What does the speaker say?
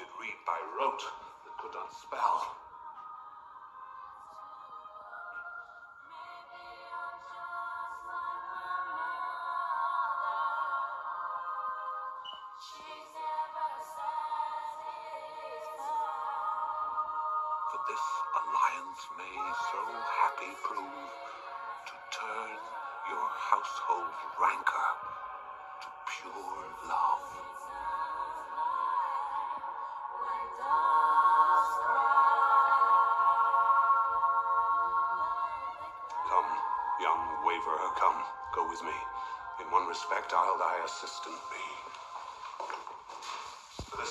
did read by rote that could unspell. For this alliance may so happy prove to turn your household rancor Come, young waverer, come, go with me. In one respect, I'll thy assistant be.